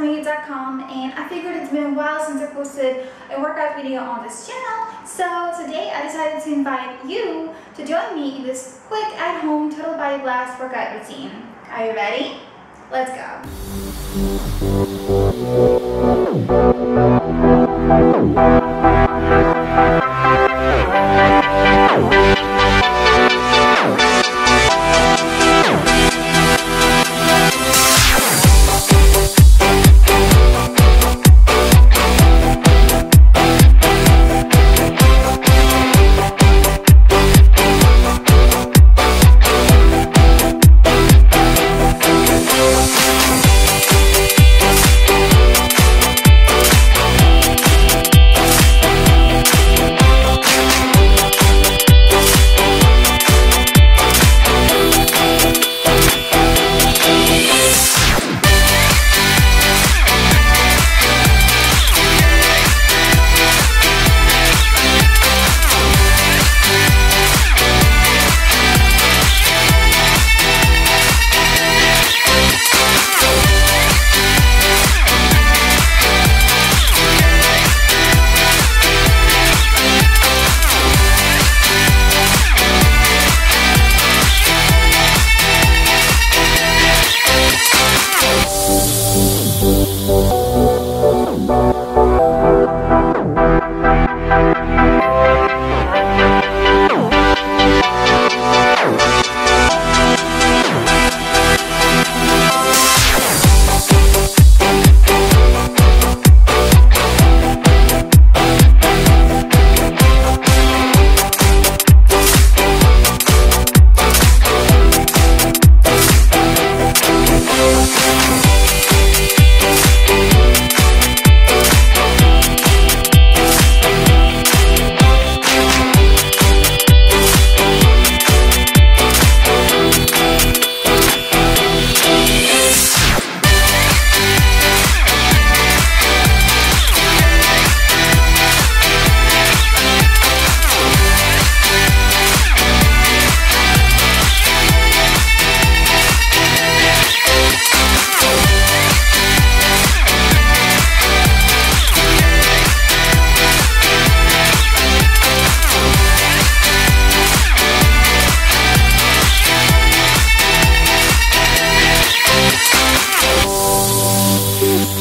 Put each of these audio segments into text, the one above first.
SummerMade.com and I figured it's been a while since I posted a workout video on this channel so today I decided to invite you to join me in this quick at-home total body blast workout routine. Are you ready? Let's go.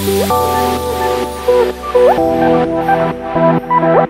Thank you.